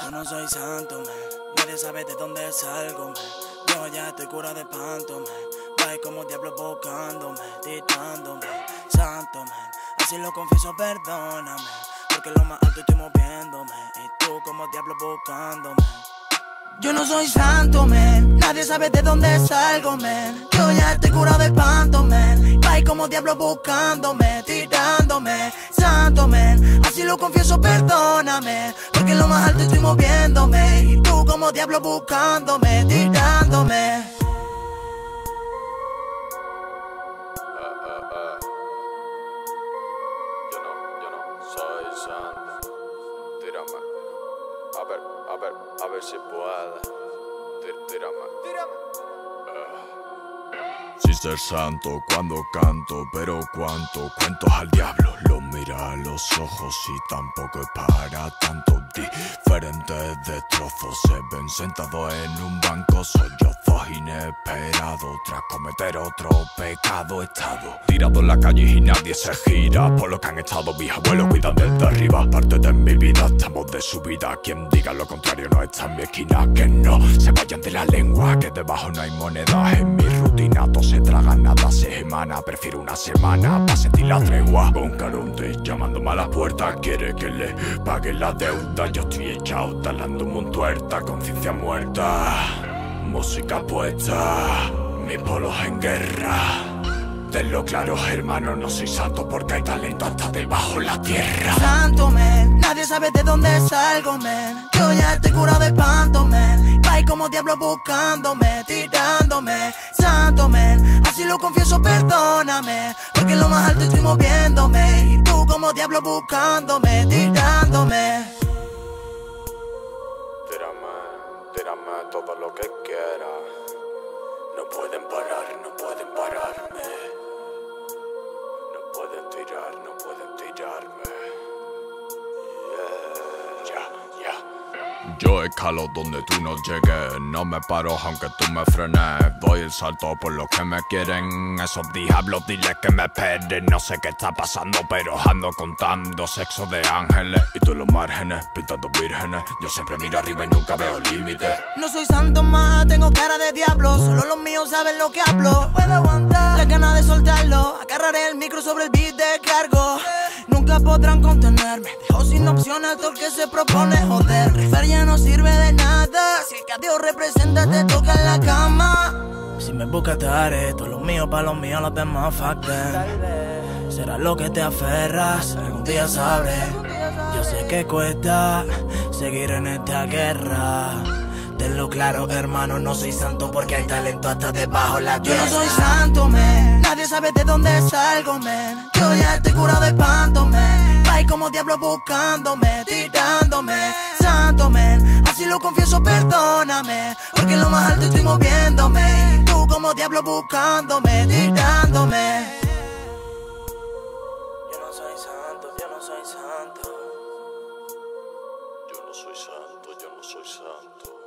Yo no soy santo, man. Nadie sabe de dónde salgo, man. Yo ya estoy cura de espanto, man. Vai como diablo buscándome, tirándome. Santo, man. Así lo confieso, perdóname. Porque lo más alto estoy moviéndome. Y tú como diablo buscándome. Yo no soy santo, man. Nadie sabe de dónde salgo, man. Yo ya estoy curado de espanto, man. Va como diablo buscándome, tirándome. Santo, man. Así lo confieso, perdóname. En lo más alto estoy moviéndome. Y tú como diablo buscándome, tirándome. Tírame. A ver, a ver, a ver si puede. Tí- Tírame. Si ser santo cuando canto, pero cuánto cuentos al diablo. Lo mira a los ojos y tampoco es para tanto. Diferentes destrozos se ven sentados en un banco. Sollozos inesperados tras cometer otro pecado. Estado tirado en la calle y nadie se gira. Por lo que han estado mis abuelos cuidan desde arriba. Parte de mi vida, estamos de su vida. Quien diga lo contrario no está en mi esquina. Que no se vayan de la lengua, que debajo no hay monedas. En mi rutina todo se traga, nada se emana. Prefiero una semana para sentir la tregua. Con Caronte llamándome a la puerta, quiere que le pague la deuda. Yo estoy echado talando un tuerta, conciencia muerta. Música puesta, mis polos en guerra. Tenlo claro, hermano, no soy santo porque hay talento hasta debajo la tierra. Santo, man. Nadie sabe de dónde salgo, man. Yo ya estoy curado de espanto, man. Va como diablo buscándome, tirándome. Santo, man. Así lo confieso, perdóname. Porque en lo más alto estoy moviéndome. Y tú como diablo buscándome, tirándome. Que quieras. No pueden parar, no pueden pararme. Yo escalo donde tú no llegues, no me paro aunque tú me frenes. Doy el salto por los que me quieren. Esos diablos, dile que me esperen. No sé qué está pasando, pero ando contando sexo de ángeles. Y tú en los márgenes, pintando vírgenes. Yo siempre miro arriba y nunca veo límites. No soy santo más, tengo cara de diablo. Solo los míos saben lo que hablo. Puedo aguantar la gana de soltarlo. Agarraré el micro sobre el beat de cargo. Nunca podrán contenerme. Dejo sin opciones todo el que se propone joder. Refer ya no sirve de nada. Si el que a Dios representa te toca en la cama. Si me buscas te haré todo lo mío para los míos, los demás fuck them. Será lo que te aferras, algún día sabré. Yo sé que cuesta seguir en esta guerra. Tenlo claro, hermano, no soy santo porque hay talento hasta debajo la tierra. Yo no soy santo, man. Nadie sabe de dónde salgo, man. Yo ya estoy curado de espanto, man. Vai como diablo buscándome, tirándome. Santo, man. Así lo confieso, perdóname. Porque en lo más alto estoy moviéndome. Tú como diablo buscándome, tirándome. Yo no soy santo, yo no soy santo. Yo no soy santo, yo no soy santo.